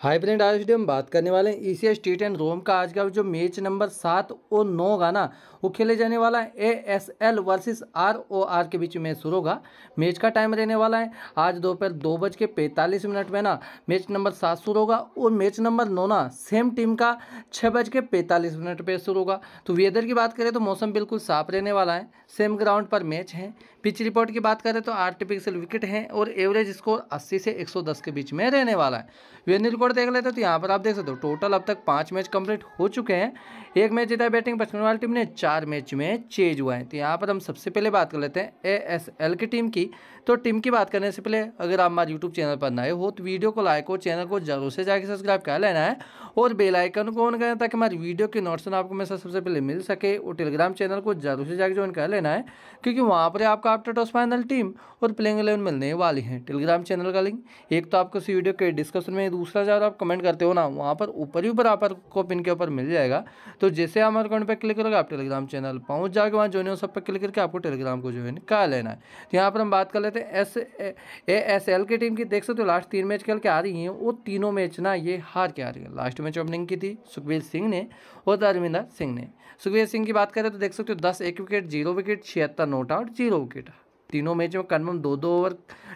High friend आज video में बात करने वाले हैं E C S T ten Rome का। आज का जो मैच नंबर सात और नौ का ना, वो खेले जाने वाला है A S L versus R O R के बीच में शुरू होगा। मैच का टाइम रहने वाला है। आज दोपहर दो बज के पैंतालीस मिनट में ना मैच नंबर सात शुरू होगा और मैच नंबर नौ ना सेम टीम का छः बज के पैंतालीस मिनट पर शुरू होगा। तो वेदर की बात करें तो मौसम बिल्कुल साफ़ रहने वाला है। सेम ग्राउंड पर मैच है। पिच रिपोर्ट की बात करें तो आर्टिफिशियल विकेट हैं और एवरेज स्कोर 80 से 110 के बीच में रहने वाला है। वेन्यू रिकॉर्ड देख लेते हैं तो यहाँ पर आप देख सकते हो, टोटल अब तक पाँच मैच कंप्लीट हो चुके हैं। एक मैच जीता बैटिंग, पचपन वाली टीम ने चार मैच में चेज हुआ है। तो यहाँ पर हम सबसे पहले बात कर लेते हैं ए एस एल की टीम की। तो टीम की बात करने से पहले, अगर आप हमारे यूट्यूब चैनल पर नए हो तो वीडियो को लाइक और चैनल को ज़रूर से जाकर सब्सक्राइब कर लेना है और बेल आइकन को ऑन करें ताकि हमारी वीडियो के नोटिफिकेशन आपको साथ सबसे पहले मिल सके और टेलीग्राम चैनल को ज़रूर से जाकर ज्वाइन कर लेना है, क्योंकि वहाँ पर आपका आफ्टर टॉस फाइनल टीम और प्लेइंग इलेवन मिलने वाली हैं। टेलीग्राम चैनल का लिंक एक तो आपको इस वीडियो के डिस्कशन में, दूसरा जब आप कमेंट करते हो ना, वहाँ पर ऊपर ही ऊपर आपको पिन के ऊपर मिल जाएगा। तो जैसे हमारे अकाउंट पर क्लिक करोगे, आप टेलीग्राम चैनल पहुँच जाओगे, वहाँ ज्वाइन हो, सब पर क्लिक करके आपको टेलीग्राम को ज्वाइन कर लेना है। तो यहाँ पर हम बात कर लेते हैं एस ए एस एल की टीम की देख सकते हो लास्ट तीन मैच खेल के आ रही हैं। वो तीनों मैच ना ये हार के आ रही है। लास्ट मैच ओपनिंग की थी सुखबीर सिंह ने और धर्मिंदर सिंह ने। सुखबीर सिंह की बात करें तो देख सकते हो, दस एक विकेट ज़ीरो विकेट छिहत्तर नोट आउट ज़ीरो विकेट तीनों मैच में कन्फर्म दो दो ओवर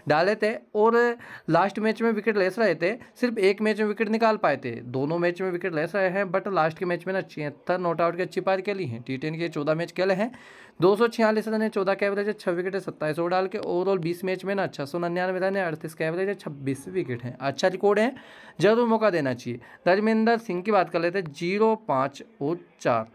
डाले थे और लास्ट मैच में विकेट लेस रहे थे, सिर्फ़ एक मैच में विकेट निकाल पाए थे। दोनों मैच में विकेट लेस रहे हैं, बट लास्ट के मैच में ना छिहत्तर नॉट आउट की अच्छी पार खेली हैं। टी टेन के चौदह मैच खेले हैं, दो सौ छियालीस रन है चौदह का एवरेज है छः विकेट है सत्ताईस ओवर डाल के ओवरऑल बीस मैच में ना छः सौ निन्यानवे रन है अड़तीस का एवरेज है छब्बीस विकेट है। अच्छा रिकॉर्ड है, ज़रूर मौका देना चाहिए। धर्मेंद्र सिंह की बात कर लेते हैं, ज़ीरो, पाँच और चार।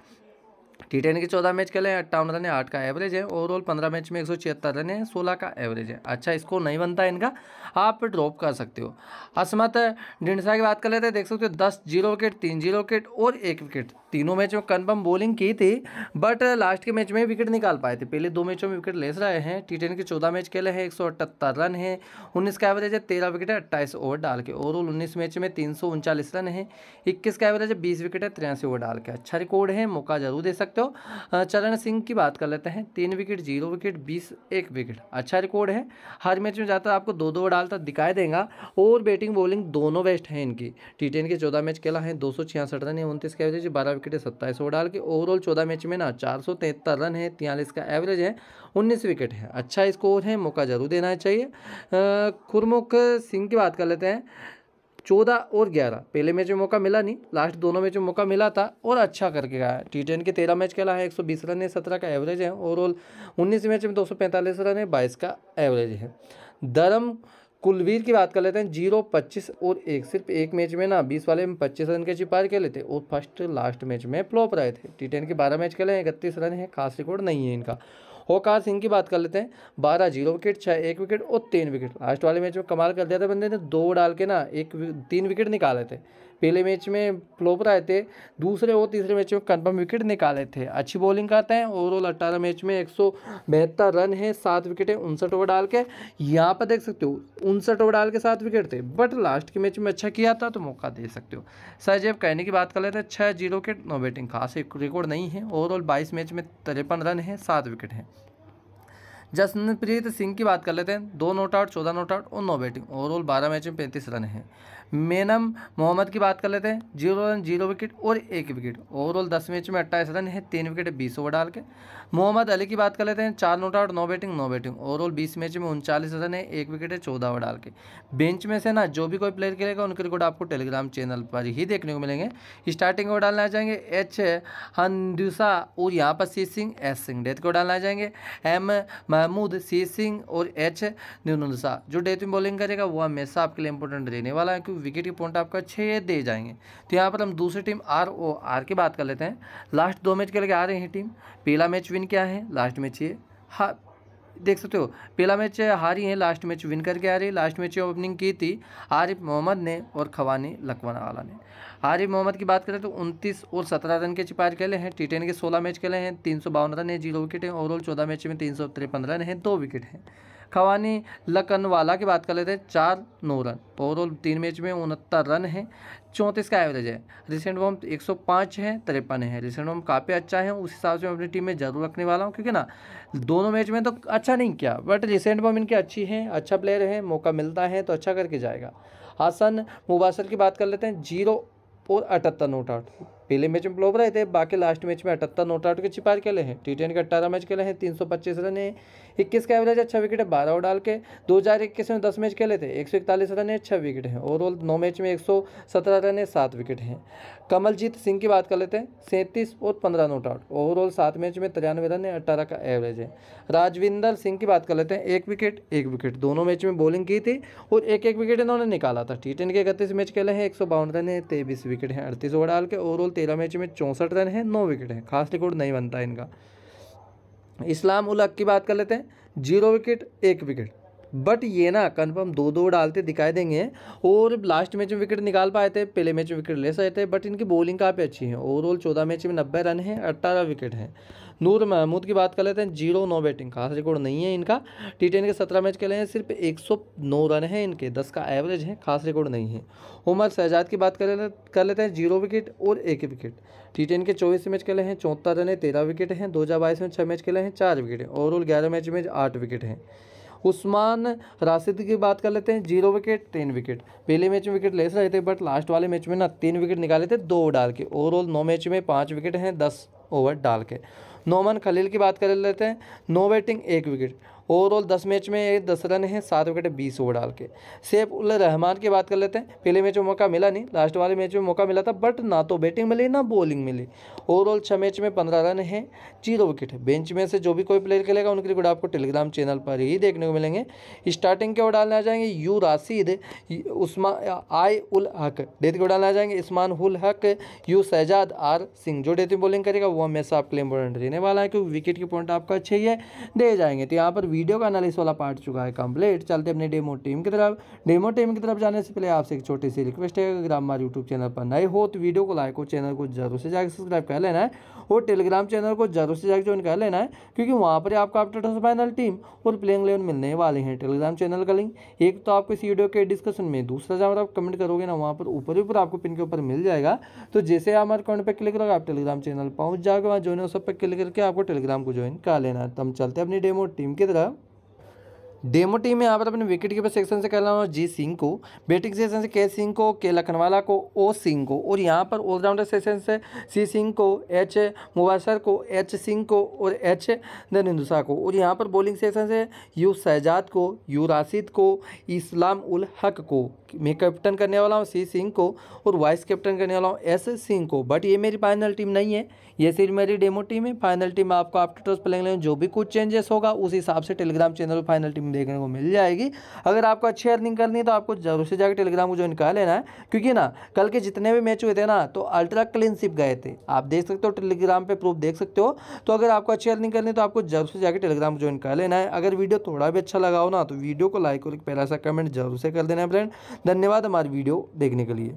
टी टेन के चौदह मैच खेले हैं, अट्ठावन रन है, आठ का एवरेज है। ओवरऑल पंद्रह मैच में एक सौ छिहत्तर रन है, सोलह का एवरेज है। अच्छा इसको नहीं बनता है इनका, आप ड्रॉप कर सकते हो। असमत डिंडसा की बात कर लेते हैं, देख सकते हो, दस ज़ीरो विकेट तीन ज़ीरो विकेट और एक विकेट तीनों मैच में कन्फर्म बॉलिंग की थी बट लास्ट के मैच में विकेट निकाल पाए थे। पहले दो मैचों में विकेट ले रहे हैं। टी के चौदह मैच खेले हैं, एक सौ अठहत्तर रन है। उन्नीस का एवरेज है तेरह विकेट है, अट्ठाईस ओवर डाल के। ओवरऑल उन्नीस मैच में तीन रन है। इक्कीस का एवरेज है, बीस विकेट है, तिरासी ओवर डाल के। अच्छा रिकॉर्ड है, मौका ज़रूर दे सकते हो। चरण सिंह की बात कर लेते हैं। तीन विकेट ज़ीरो विकेट बीस एक विकेट अच्छा रिकॉर्ड है। हर मैच में जाता आपको दो दो डालता दिखाई देगा। और बैटिंग बॉलिंग दोनों बेस्ट हैं इनकी। टी के चौदह मैच खेला है, दो सौ छियासठ रन है, उनतीस का एवरेज बारह विकेट सत्ताईस ओवर डाल के ओवरऑल चौदह मैच में ना चार सौ तिहत्तर रन है, तियालीस का एवरेज है, उन्नीस विकेट है। अच्छा स्कोर है, मौका ज़रूर देना चाहिए। खुरमुख सिंह की बात कर लेते हैं। चौदह और ग्यारह। पहले मैच में मौका मिला नहीं लास्ट दोनों मैच में मौका मिला था और अच्छा करके गया। टी टेन के तेरह मैच खेला है, एक सौ बीस रन है, सत्रह का एवरेज है। ओवरऑल उन्नीस मैच में दो सौ पैंतालीस रन है, बाईस का एवरेज है। धर्म कुलवीर की बात कर लेते हैं। ज़ीरो, पच्चीस और एक, सिर्फ़ एक मैच में ना, बीस वाले में पच्चीस रन के छिपा के लेते और फ़र्स्ट लास्ट मैच में फ्लॉप रहे थे। टी के बारह मैच खेले हैं, इकतीस रन है, खास रिकॉर्ड नहीं है इनका। होकार सिंह की बात कर लेते हैं। बारह, ज़ीरो विकेट छः एक विकेट और तीन विकेट। लास्ट वाले मैच में कमाल कर दिया था बंदे ने, दो डाल के ना, एक तीन विकेट निकाले थे। पहले मैच में फ्लोप रहे थे, दूसरे और तीसरे मैच में कन्फर्म विकेट निकाले थे। अच्छी बॉलिंग करते हैं ओवरऑल अट्ठारह मैच में एक रन है, सात विकेट है उनसठ ओवर डाल के। यहाँ पर देख सकते हो, उनसठ ओवर डाल के सात विकेट थे बट लास्ट के मैच में अच्छा किया था तो मौका दे सकते हो। सहजेब कहने की बात कर लेते हैं छः ज़ीरो विकेट नो बैटिंग, खास एक रिकॉर्ड नहीं है। ओवरऑल बाईस मैच में तिरपन रन है, सात विकेट हैं। जसनप्रीत सिंह की बात कर लेते हैं, दो नोट आउट, चौदह नोट आउट और नो बैटिंग। ओवरऑल बारह मैच में पैंतीस रन हैं। मेनम मोहम्मद की बात कर लेते हैं। ज़ीरो रन, ज़ीरो विकेट और एक विकेट। ओवरऑल दस मैच में अट्ठाईस रन है, तीन विकेट बीस ओवर डाल के। मोहम्मद अली की बात कर लेते हैं। चार not out, no batting no batting. Overall बीस मैच में उनचालीस रन है, एक विकेट है, चौदह ओवर डाल के। बेंच में से ना, जो भी कोई प्लेयर खेलेगा, उनके रिकॉर्ड आपको टेलीग्राम चैनल पर ही देखने को मिलेंगे। स्टार्टिंग ओवर डालना चाहेंगे एच हंदुसा और यहाँ पर C Singh S Singh death को डालना चाहेंगे एम महमूद सी सिंह और एच न्यूनुसा जो डेथ में बॉलिंग करेगा, वो हमेशा आपके लिए इंपॉर्टेंट रहने वाला है, क्योंकि विकेट के पॉइंट आपका छः दे जाएँगे। तो यहाँ पर हम दूसरी टीम आर ओ आर की बात कर लेते हैं। लास्ट दो मैच के लिए आ रही है टीम पहला मैच विन क्या है? लास्ट मैच ये। हा, देख सकते हो, पहला मैच हारी है लास्ट मैच विन करके आ रही है। लास्ट मैच ओपनिंग की थी आरिफ मोहम्मद ने और खवानी लखवाना वाला ने। आरिफ मोहम्मद की बात करें तो उनतीस और सत्रह रन के चिपार खेले हैं। टी के सोलह मैच खेले हैं, तीन सौ बावन रन है, ज़ीरो विकेट है। ओवरऑल चौदह मैच में तीन सौ तिरपन रन है, दो विकेट हैं। खवानी लकनवाला की बात कर लेते हैं, चार नौ रन। ओवरऑल तीन मैच में उनहत्तर रन है, चौंतीस का एवरेज है। रिसेंट फॉर्म 105 है, तिरपन है। रिसेंट फॉर्म काफ़ी अच्छा है, उस हिसाब से मैं अपनी टीम में ज़रूर रखने वाला हूँ, क्योंकि ना, दोनों मैच में तो अच्छा नहीं किया बट रिसेंट फॉर्म इनकी अच्छी है अच्छा प्लेयर है, मौका मिलता है तो अच्छा करके जाएगा। हसन मुबासर की बात कर लेते हैं, ज़ीरो और अठहत्तर नोट आउट। पहले मैच में फ्लॉप रहे थे। बाकी लास्ट मैच में अठहत्तर नोट आउट के चिपार खेले हैं। टी ट्वेंटी के अट्ठारह मैच खेले हैं, तीन सौ पच्चीस रन है। इक्कीस का एवरेज है अच्छा विकेट है, बारह और डाल के। दो हज़ार इक्कीस में दस मैच खेले थे, एक सौ इकतालीस रन है छः विकेट हैं। ओवरऑल नौ मैच में एक सौ सत्रह रन है, सात विकेट हैं। कमलजीत सिंह की बात कर लेते हैं, सैंतीस और पंद्रह नोट आउट। ओवरऑल सात मैच में तिरानवे रन है अट्ठारह का एवरेज है। राजविंदर सिंह की बात कर लेते हैं, एक विकेट एक विकेट दोनों मैच में बॉलिंग की थी और एक एक विकेट इन्होंने निकाला था। टी टेन के इकतीस मैच खेले हैं, एक सौ बावन रन है, तेईस विकेट हैं, अड़तीस ओवर डाल के। ओवरऑल तेरह मैच में चौंसठ रन है, नौ विकेट हैं। खास रिकॉर्ड नहीं बनता इनका। इस्लाम उल हक की बात कर लेते हैं। ज़ीरो विकेट एक विकेट बट ये ना कन्फर्म दो दो डालते दिखाई देंगे। और लास्ट मैच में विकेट निकाल पाए थे, पहले मैच में विकेट ले सकते थे। बट इनकी बॉलिंग काफ़ी अच्छी है? ओवरऑल चौदह मैच में नब्बे रन है, अट्ठारह विकेट हैं। नूर महमूद की बात कर लेते हैं, ज़ीरो नो बैटिंग खास रिकॉर्ड नहीं है इनका। टी के सत्रह मैच खेले हैं, सिर्फ़ एक सौ नौ रन है इनके, दस का एवरेज है, खास रिकॉर्ड नहीं है। उमर शहजाद की बात कर लेते हैं, ज़ीरो विकेट और एक विकेट। टी के चौबीस मैच खेले हैं, चौहत्तर रन है, तेरह विकेट हैं, दो हज़ार बाईस में छः मैच खेले हैं, चार विकेट हैं ओवरऑल ग्यारह मैच में आठ विकेट हैं। उस्मान राशिद की बात कर लेते हैं, ज़ीरो विकेट, तीन विकेट। पहले मैच में विकेट ले रहे थे, बट लास्ट वाले मैच में ना, तीन विकेट निकाले थे, दो डाल के ओवरऑल नौ मैच में पाँच विकेट हैं, दस ओवर डाल के। नोमन खलील की बात कर लेते हैं। नो बैटिंग एक विकेट। ओवरऑल दस मैच में दस रन है, सात विकेट बीस ओवर डाल के। सैफ उल रहमान की बात कर लेते हैं। पहले मैच में मौका मिला नहीं लास्ट वाले मैच में मौका मिला था बट ना तो बैटिंग मिली, ना बॉलिंग मिली। ओवरऑल छः मैच में पंद्रह रन है, ज़ीरो विकेट बेंच में से जो भी कोई प्लेयर खेलेगा, उनके रिकॉर्ड आपको टेलीग्राम चैनल पर ही देखने को मिलेंगे। स्टार्टिंग के ओर डालने आ जाएँगे you Rashid Usma, I ul Haq. Death के ओर डालने आ जाएँगे इस्मान उल हक, यू शहजाद आर सिंह। जो डेथ बॉलिंग करेगा, वो हमेशा आपके लिए इंपॉर्टेंट रहने वाला है, क्योंकि विकेट के पॉइंट आपको अच्छे ही है, दे जाएँगे। तो यहाँ पर वीडियो का एनालिस वाला पार्ट चुका है कंप्लीट चलते अपने डेमो टीम की तरफ़। डेमो टीम की तरफ़ जाने से पहले आपसे एक छोटी सी रिक्वेस्ट है। अगर हमारे यूट्यूब चैनल पर नए हो तो वीडियो को लाइक हो चैनल को ज़रूर से जाकर सब्सक्राइब कर लेना है। और टेलीग्राम चैनल को ज़रूर से जाकर ज्वाइन कर लेना है, क्योंकि वहाँ पर आपको अपडेट फाइनल टीम और प्लेइंग लेवन मिलने वाले हैं टेलीग्राम चैनल का लिंक एक तो आपको इस वीडियो के डिस्कशन में, दूसरा जब आप कमेंट करोगे ना, वहाँ पर ऊपर ऊपर आपको पिन के ऊपर मिल जाएगा। तो जैसे हमारे अकाउंट पर क्लिक करोगे, आप टेलीग्राम चैनल पहुँच जाओगे। वहाँ ज्वाइन सब पर क्लिक करके आपको टेलीग्राम को ज्वाइन कर लेना है। तो हम चलते हैं अपनी डेमो टीम की तरफ़। डेमो टीम में यहाँ पर अपने विकेट कीपर सेक्शन से कह रहा हूँ जी सिंह को। बैटिंग सेक्शन से के सिंह को, के लखनवाला को, ओ सिंह को। और यहाँ पर ऑलराउंडर सेक्शन से सी सिंह को, एच मुबासर को, एच सिंह को और एच धनिंदुसा को। और यहाँ पर बॉलिंग सेक्शन से यू शहजाद को, यू राशिद को, इस्लाम उल हक को। मैं कैप्टन करने वाला हूँ सी सिंह को और वाइस कैप्टन करने वाला हूँ एस सिंह को। बट ये मेरी फाइनल टीम नहीं है। ये सिर्फ़ मेरी डेमो टीम है। फाइनल टीम आपको आफ्टर टॉस प्लेइंग जो भी कुछ चेंजेस होगा, उस हिसाब से टेलीग्राम चैनल पर फाइनल टीम देखने को मिल जाएगी। अगर आपको अच्छी अर्निंग करनी है तो आपको ज़रूर से जाकर टेलीग्राम को ज्वाइन कर लेना है। क्योंकि ना, कल के जितने भी मैच हुए थे ना तो अल्ट्रा क्लीनशिप गए थे। आप देख सकते हो टेलीग्राम पर प्रूफ देख सकते हो। तो अगर आपको अच्छी अर्निंग करनी है तो आपको ज़रूर से जाकर टेलीग्राम को ज्वाइन कर लेना है। अगर वीडियो थोड़ा भी अच्छा लगा हो ना तो वीडियो को लाइक और पहला सा कमेंट ज़रूर से कर देना है फ्रेंड धन्यवाद हमारी वीडियो देखने के लिए।